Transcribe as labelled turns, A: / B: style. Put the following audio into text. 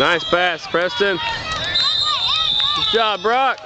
A: Nice pass, Preston. Good job, Brock.